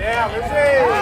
Yeah, Lizzie!